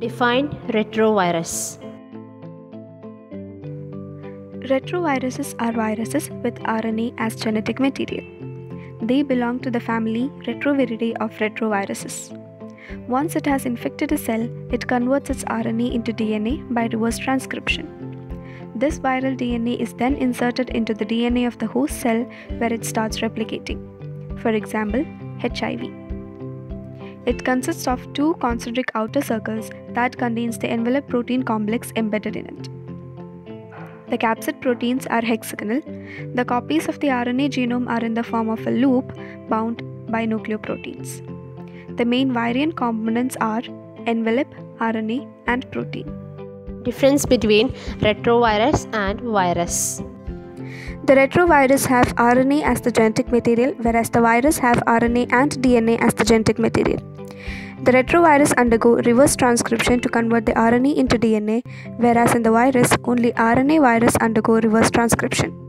Define retrovirus. Retroviruses are viruses with RNA as genetic material. They belong to the family Retroviridae of retroviruses. Once it has infected a cell, it converts its RNA into DNA by reverse transcription. This viral DNA is then inserted into the DNA of the host cell where it starts replicating. For example, HIV. It consists of two concentric outer circles that contains the envelope protein complex embedded in it. The capsid proteins are hexagonal. The copies of the RNA genome are in the form of a loop bound by nucleoproteins. The main variant components are envelope, RNA, and protein. Difference between retrovirus and virus. The retrovirus have RNA as the genetic material, whereas the virus have RNA and DNA as the genetic material. The retrovirus undergo reverse transcription to convert the RNA into DNA, whereas in the virus, only RNA virus undergo reverse transcription.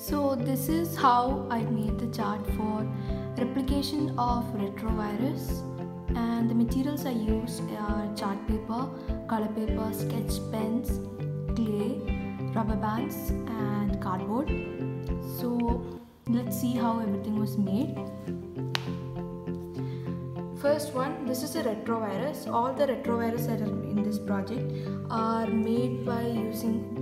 So this is how I made the chart for replication of retrovirus and the materials I used are chart paper, color paper, sketch pens, clay, rubber bands and cardboard. So let's see how everything was made. First one, this is a retrovirus. All the retrovirus that are in this project are made by using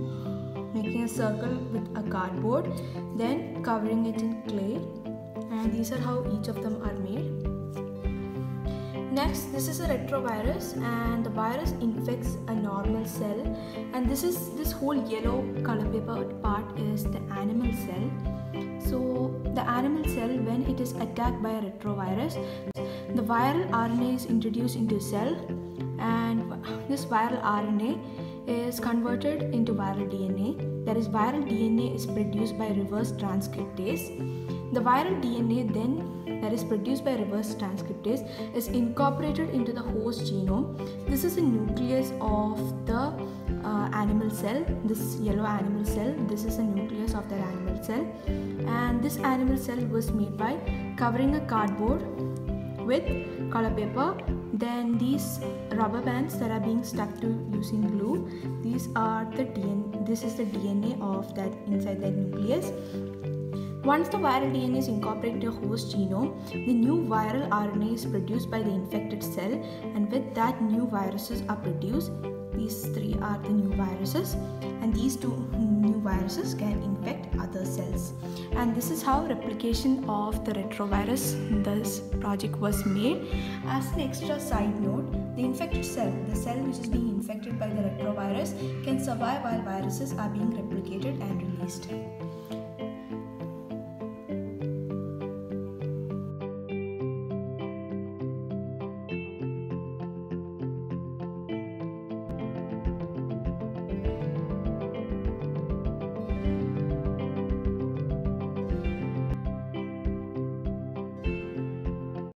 making a circle with a cardboard then covering it in clay. And these are how each of them are made. Next this is a retrovirus and the virus infects a normal cell. And this is this whole yellow color paper part is the animal cell. So the animal cell when it is attacked by a retrovirus the viral rna is introduced into cell. And this viral rna is converted into viral DNA. That is, viral DNA is produced by reverse transcriptase. The viral DNA then that is produced by reverse transcriptase is incorporated into the host genome. This is the nucleus of the uh, animal cell, this yellow animal cell. This is the nucleus of that animal cell, and this animal cell was made by covering a cardboard with color paper then these rubber bands that are being stuck to using glue these are the DNA this is the DNA of that inside that nucleus once the viral DNA is incorporated into a host genome, the new viral RNA is produced by the infected cell, and with that, new viruses are produced. These three are the new viruses, and these two new viruses can infect other cells. And this is how replication of the retrovirus in this project was made. As an extra side note, the infected cell, the cell which is being infected by the retrovirus, can survive while viruses are being replicated and